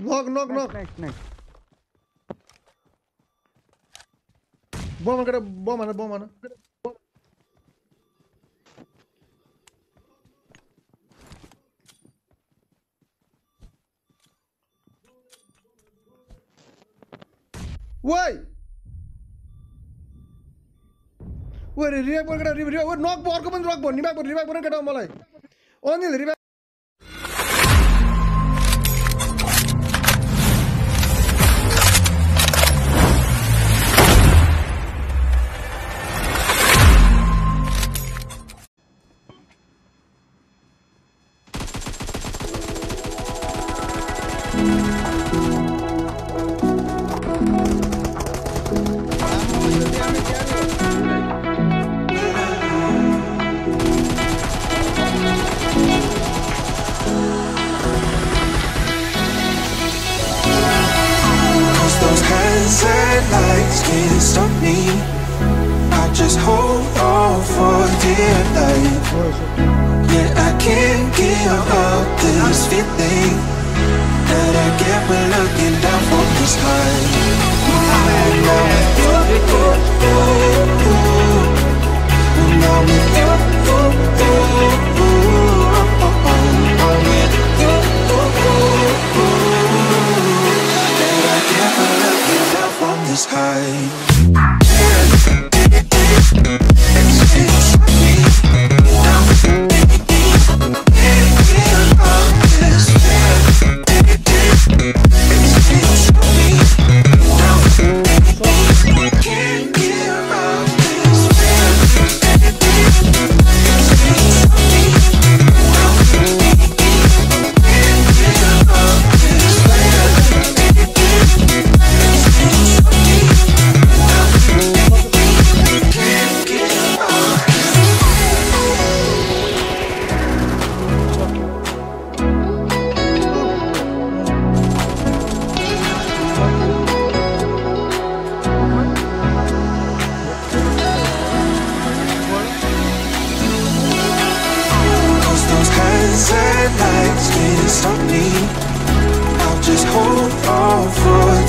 Knock, knock, knock. Next, next. Bomb, kada bomb mana, bomb mana. Why? Woi, revive गर kada revive. Woi, knock bo अर्को पनि knock bo. Revive revive गर्न केटा मलाई. Anil revive. Cause those Can't stop me. I just hold on for dear life. Yeah, I can't give up this feeling When looking down from the sky I'm with you, ooh, ooh. I'm with you, ooh, ooh. I'm with you, ooh. That I when looking down from the I'll just hold on for